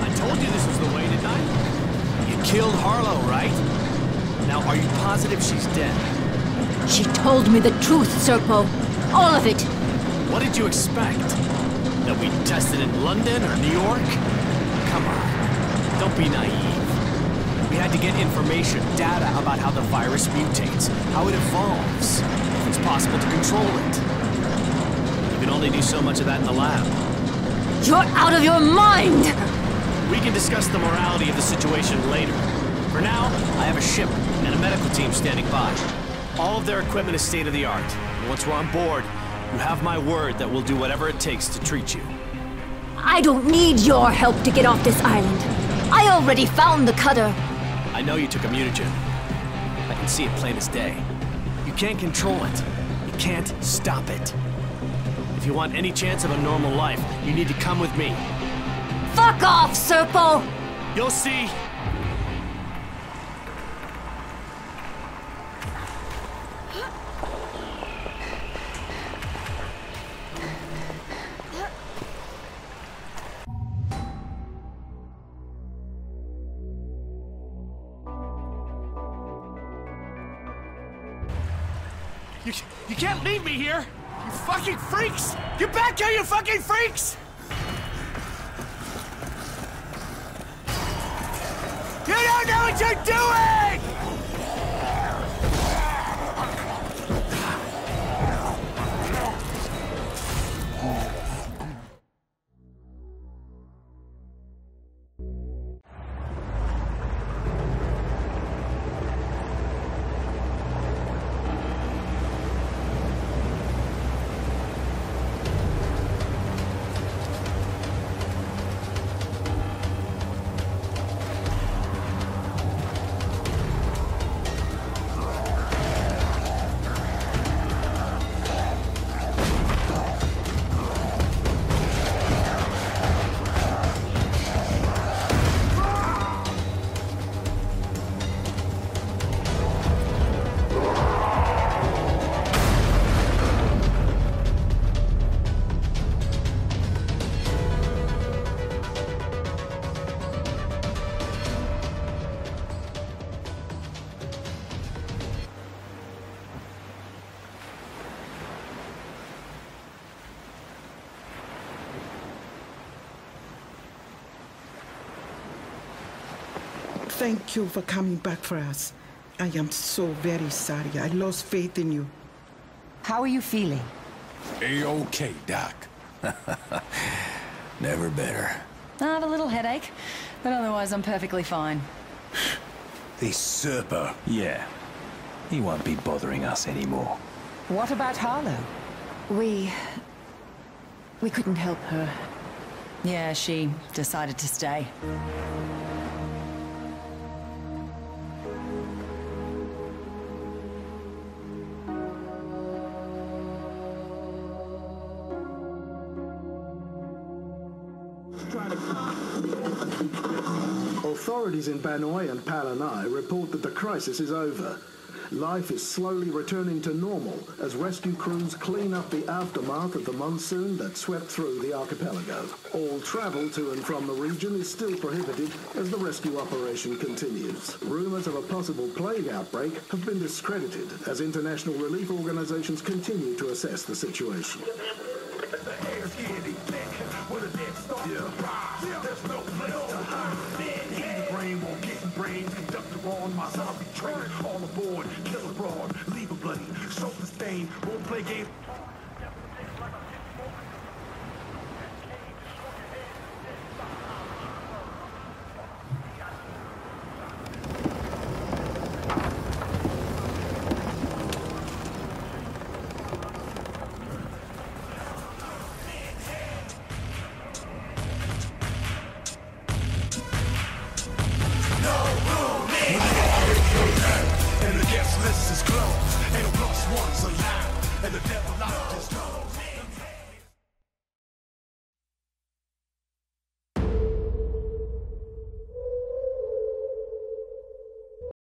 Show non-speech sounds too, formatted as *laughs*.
I told you this was the way, didn't You killed Harlowe, right? Now, are you positive she's dead? She told me the truth, Serpo. All of it. What did you expect? That we tested in London or New York? Come on, don't be naive. We had to get information, data about how the virus mutates, how it evolves, if it's possible to control it. You can only do so much of that in the lab. You're out of your mind! We can discuss the morality of the situation later. For now, I have a ship and a medical team standing by. All of their equipment is state-of-the-art. Once we're on board, you have my word that we'll do whatever it takes to treat you. I don't need your help to get off this island. I already found the cutter. I know you took a mutagen. I can see it plain as day. You can't control it. You can't stop it. If you want any chance of a normal life, you need to come with me. Fuck off, Serpo! You'll see. You, you can't leave me here! You fucking freaks! Get back here, you fucking freaks! You don't know what you're doing! Thank you for coming back for us. I am so very sorry. I lost faith in you. How are you feeling? A-okay, Doc. *laughs* Never better. I have a little headache, but otherwise I'm perfectly fine. the Serpo. Yeah. He won't be bothering us anymore. What about Harlowe? We. We couldn't help her. Yeah, she decided to stay. Authorities in Banoi and Palanai report that the crisis is over. Life is slowly returning to normal as rescue crews clean up the aftermath of the monsoon that swept through the archipelago. All travel to and from the region is still prohibited as the rescue operation continues. Rumors of a possible plague outbreak have been discredited as international relief organizations continue to assess the situation. All aboard, kill abroad, leave a bloody, soap the stain, won't play game. and the lost ones alive, and the devil.